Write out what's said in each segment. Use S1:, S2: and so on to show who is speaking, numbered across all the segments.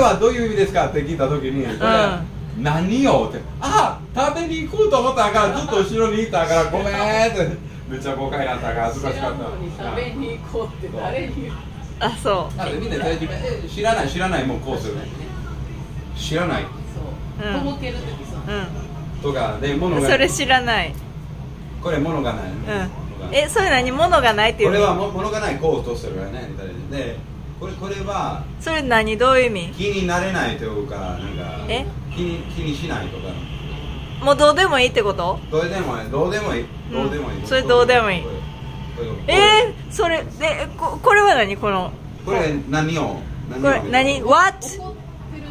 S1: はどういう意味ですかって聞いた時に、これ何よって。あ食べに行こうと思ったからずっと後ろにいたからごめんってめっちゃ誤解だったから恥ずかしかった。
S2: 食べに行こうって誰に言う？
S3: あそう
S1: あみんな大丈夫。え知らない知らないもうこうする知らない。
S2: そう、
S3: うん。
S2: とぼける時さ、
S3: う
S1: とかで物が
S3: んそれ知らない。
S1: これ物がない、
S3: うん。えそれ何？物がないっていう
S1: これはも物がないこうとするよねイタリアででこれこれは
S3: それ何どういう意味？
S1: 気になれないというかなんか
S3: え？
S1: 気に気にしないとか。
S3: もうどうでもいいってこと？
S1: どうでもいい。どうでもいい。どうでもいい、
S3: うんそれどうでもいい。えー、それでここれは何？この
S1: これ何を？何を
S3: これ何？What?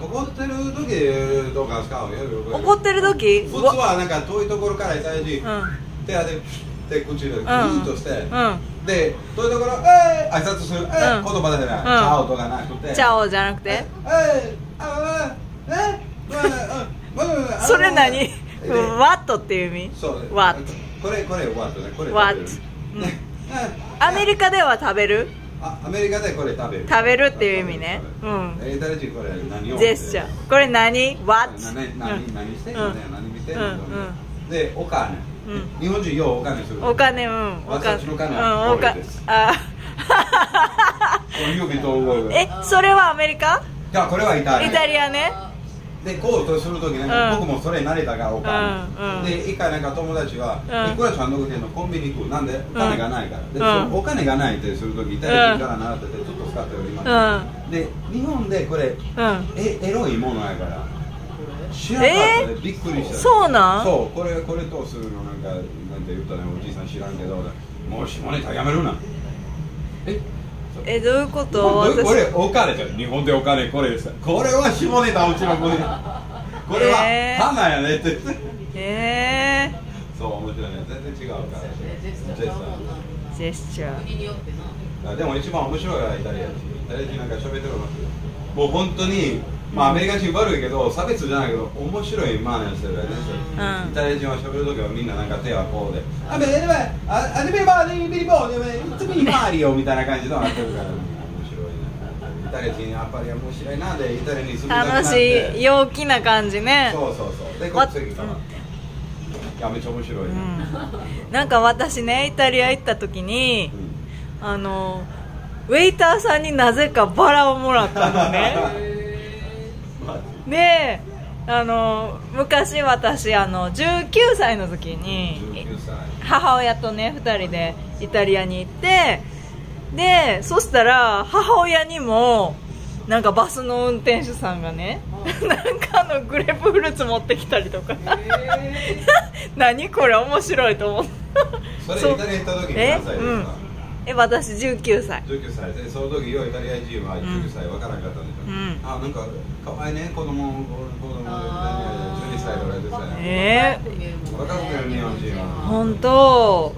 S2: 怒ってる
S1: 時とか使うよ
S3: 怒ってる時？
S1: 普通はなんか遠いところからイタリア人、
S3: うん。
S1: 手当てで口でグ
S3: ん
S1: ーッとして、
S3: うん。
S1: で遠いところ「えー、挨拶する「えー
S3: うん
S1: 言葉でない「
S3: ん
S1: チャオ」とかなくて。
S3: チャオじゃなくて？
S1: ええああええ
S3: それ何
S1: で
S3: What っていう意味
S1: そう
S3: What
S1: これこれ what ねこれ
S3: うん
S1: ね
S3: アメリカでは食べる
S1: あアメリカでこれ食べる
S3: 食べるっていう意味ね
S1: 食べる食べるえイタリア人これ何を
S3: ジェスチャーこれ何 What?
S1: 何何何してん
S3: うん
S1: のね何見てんの
S3: うん
S1: でお金
S3: うん
S1: 日本人ようお金する。
S3: お金うん。お金
S1: 私の金
S3: うん
S1: は
S3: お金。
S1: これです
S3: あ えそれはアメリカ？
S1: いやこれはイタリア。
S3: イタリアね。
S1: でこうとするときね、
S3: うん。
S1: 僕もそれ慣れたからお金、
S3: うんうん。
S1: で一回なんか友達は、
S3: うん。
S1: いくらちゃんとこでんのコンビニ行く？なんで？お金がないから、で
S3: うん。
S1: そのお金がないってするときイタリア人から習っててちょっと使っております、で日本でこれ
S3: うん。
S1: えエロいものやから知らなかったで、びっくりした。
S3: そうなん？
S1: そうこれこれとするのなんかなんて言ったねおじいさん知らんけどもう下ネタやめるな。え？
S3: えどういうこと？
S1: これお金じゃん日本でお金これです。これは下ネタうちの子に。これは
S3: えー。
S1: 花やねって。
S3: え
S1: そう面白いね。全然違うから。
S2: ジェスチャー。
S3: ジェスチャー。
S1: でも一番面白いのはイタリア人。イタリア人なんか喋ってるの。もう本当にまあアメリカ人悪いけど差別じゃないけど面白いマナーしてるよね、
S3: うん。
S1: イタリア人は喋るときはみんななんか手はこうで「あべればああれべばねビリボーでいつもいマリオ」みたいな感じのなってるから。面白いねイタリア人やっぱり面白いな。でイタリアに住みたくな
S3: 楽しい陽気な感じね。
S1: そうそうそう。で
S3: わ
S1: 国籍か。ら、いやめっちゃ面白いね、
S3: うん。なんか私ねイタリア行った時にあのウェイターさんになぜかバラをもらったのね であの昔私あの19歳の時に
S1: 19歳。
S3: 母親とね2人でイタリアに行ってでそしたら母親にもなんかバスの運転手さんがねなんかあのグレープフルーツ持ってきたりとか。何これ面白いと思ってそ
S1: れイタリア行った時に
S3: え
S1: 何歳ですか、
S3: うんえ私19歳。
S1: 19歳。でその時よイタリア人は19歳。わからなかったんでしょ、
S3: う。ん。
S1: あなんか可愛いね。子供子供
S2: あー。
S1: 12歳とか10歳
S3: え
S1: 若くてる日本人は。
S3: 本当。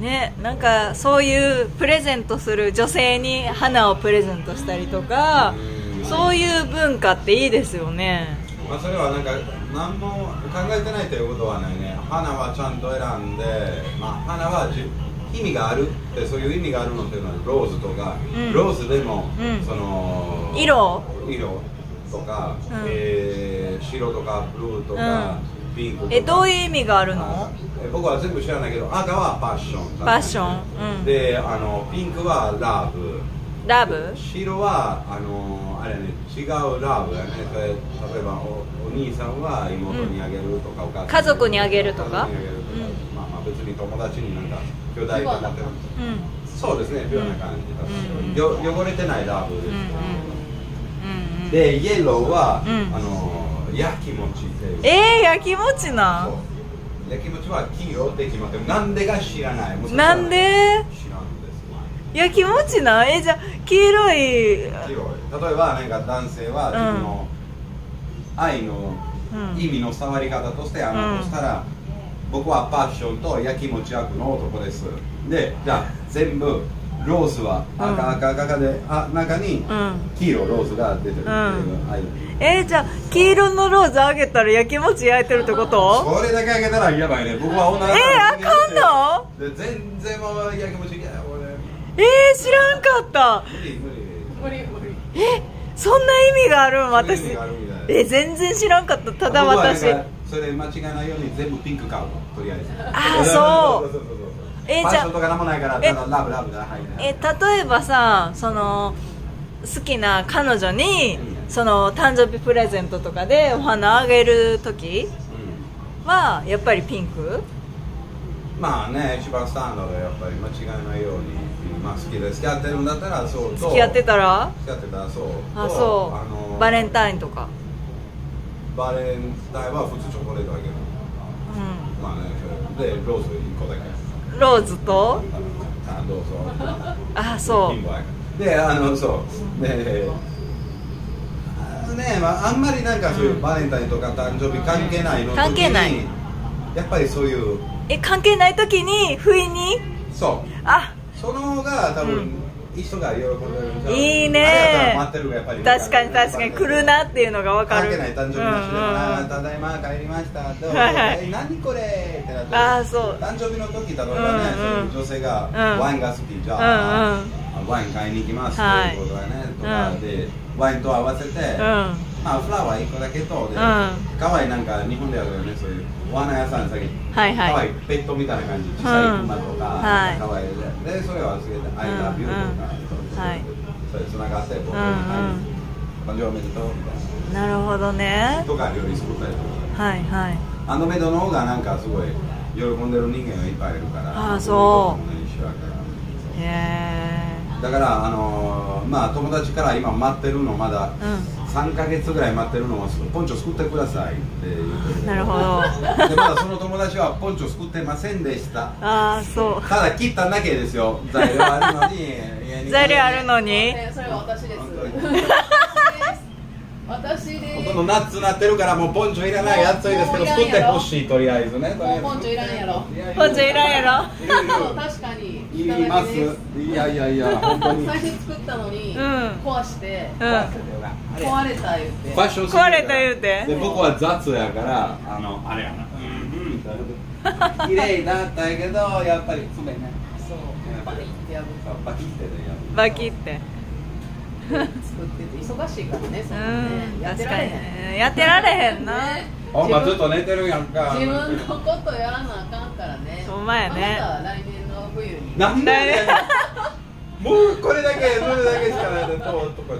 S3: ねなんかそういうプレゼントする女性に花をプレゼントしたりとか
S1: うん。
S3: そういう文化っていいですよね。
S1: まあ、それはなんか何も考えてないということはないね。花はちゃんと選んで、まあ、花はじ意味があるってそういう意味があるのっていうのはローズとか、
S3: うん。
S1: ローズでも、
S3: うん。
S1: その
S3: 色。
S1: 色とか、
S3: うん。
S1: えー白とかブルーとか、ピンクとか。
S3: えどういう意味があるの？
S1: 僕は全部知らないけど赤はパッション。
S3: パッション。うん。
S1: であのピンクはラブ。
S3: ラブ？
S1: 白はあのあれね違うラブやね。例えばおお兄さんは妹にあげるとか、お母さん
S3: 家族にあげるとか？
S1: 別に友達になんか兄弟とかって
S3: うん。
S1: そうですねピュアな感じだ
S3: う。ん。
S1: よ汚れてないラブです、
S3: うんうん。うん
S1: でイエローは、
S3: うん。
S1: あの焼き餅って
S3: えー、焼きもちな
S1: そう。焼き餅は黄色って決まってる。なんでか知らない。もう
S3: なんで？
S1: 知らんです。
S3: 焼きもちなえじゃあ黄色い。
S1: 例えばなんか男性は自分の愛の
S3: うん。
S1: 意味の触り方としてあの、
S3: うん。
S1: としたら僕はパッションと焼き餅役の男です。でじゃあ全部ローズは赤、
S3: うん。
S1: 赤赤であ中に
S3: うん。
S1: 黄色ローズが出てるっていう。愛、
S3: えー、じゃあ黄色のローズあげたら焼きもち焼いてるってこと？
S1: それだけあげたらやばいね。僕は女の子
S3: えー、あかんの？
S1: で全然もう焼き餅いや俺。
S3: えー、知らんかった。
S1: 無理無理。
S2: 無理無理。
S3: えそんな意味があるん？私。え全然知らんかった。ただ私。
S1: かそれで間違いないように全部ピンク買うのとりあえず。
S3: あーそう。
S1: そう。そうそう
S3: え
S1: ファッションとかなんもないから
S3: え
S1: ただラブラブだ。はい
S3: え例えばさその好きな彼女にその誕生日プレゼントとかでお花あげる時
S1: う
S3: はやっぱりピンク？
S1: んまあね一番スタンダードはやっぱり間違いないように、まあ、好きで付き合ってるんだったらそうと。
S3: 付き合ってたら？
S1: 付き合ってたらそう
S3: あ
S1: と
S3: そう。
S1: あの
S3: バレンタインとか
S1: バレンタインは普通チョコレートあげる
S3: う
S1: まあねでローズ1個だけ。
S3: んローズと？
S1: あどうぞ。
S3: あそう。
S1: であのそう。でね、まあ、あんまりなんかそういうバレンタインとか誕生日関係ないの
S3: 関係ない。
S1: やっぱりそういう
S3: え関係ない時に不意に？
S1: そう。
S3: あ。
S1: その方が多分、人が喜ん
S3: いいね。
S1: あれやったら待ってるがやっぱり
S3: 確かに確かに来るなっていうのが分かる。
S1: 誕生日の人でも
S3: うんうん
S1: な、
S3: うん
S1: ただいま帰りましたどうぞ、
S3: はいはい
S1: え何これ？ってなって。
S3: あーそう。
S1: 誕生日の時例えばね、女性が
S3: うん。
S1: ワインが好きじゃ
S3: うん
S1: あ、
S3: うん。
S1: ワイン買いに行きます
S3: はい
S1: ということだね、とかでワインと合わせて、
S3: うん。
S1: まあフラワー1個だけとで、
S3: ん。
S1: 可愛いなんか日本であるよねそういうお花屋さん先
S3: はいはい。
S1: 可愛いペットみたいな感じ小さいクマとか、
S3: はい。
S1: 可愛いででそれを預けて「I love you」とか、
S3: はい。
S1: それつながって僕
S3: うんうん
S1: 誕生日おめでとうみたいな
S3: なるほどね。
S1: とか料理作ったりとか。
S3: はいはい。
S1: あのメドの方がなんかすごい喜んでる人間がいっぱいいるから
S3: あーそう。へ
S1: だからあのーまあ友達から今待ってるのまだ
S3: えうん。
S1: 3ヶ月ぐらい待ってるのをポンチョ作ってくださいって言ってる。
S3: なるほど。
S1: でまだその友達はポンチョ作ってませんでした。
S3: ああそう。
S1: ただ切っただけですよ。材料あるのに
S3: 材料あるのに。
S2: えそれは私です。私です私です。
S1: ほとんどナッツなってるからもうポンチョいらないやついですけど作ってほしいとりあえずね。
S2: ポンチョいらんやろ。
S3: ポンチョいらんやろ
S2: 確かに
S1: いります。いやいやいや本当に。
S2: 最初作ったのに、
S3: うん。
S2: 壊して、
S3: うん。
S2: 壊れた言って。
S1: ファッション
S3: 壊れた言うて。
S1: で僕は雑やからあのあれやな。うんうん。綺麗だったけどやっぱり爪ね
S2: そう。バリって破っ
S1: バキってね
S3: バキって。
S2: て作ってて忙しいからねそ
S3: うん
S2: なね。
S3: ん。確か
S2: やってられへん。
S3: やってられへんな。
S2: ね
S1: ほんまずっと寝てるやんか。
S2: 自分のことやらなあかんからね。
S3: ほんまやね。
S2: あなたは来年の冬に
S1: なんだよね もうこれだけそれだけしかないでととか